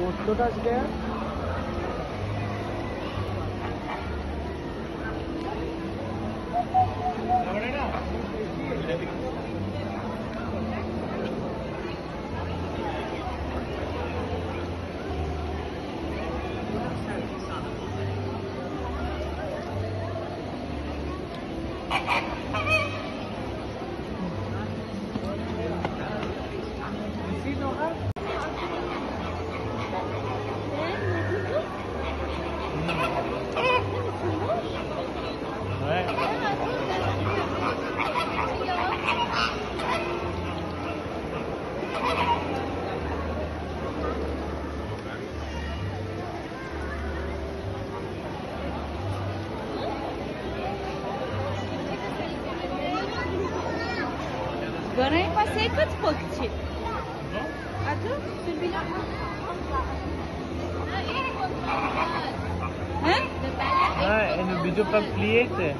পোস্তটাস দেয়া Thank you. Gorăi pasă cât făcți? Atât? Turbina Hă? Da, e nu bidu pe pliete.